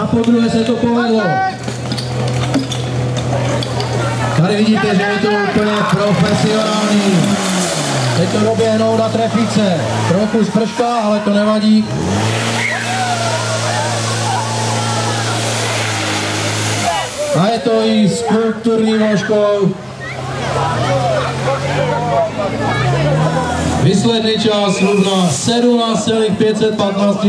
A po druhé se to povedlo. Tady vidíte, že je to úplně profesionální. Teď to doběhnou na trefice. Trochu sprška, ale to nevadí. A je to i s kulturní vložkou. Výsledný čas rovná 17,515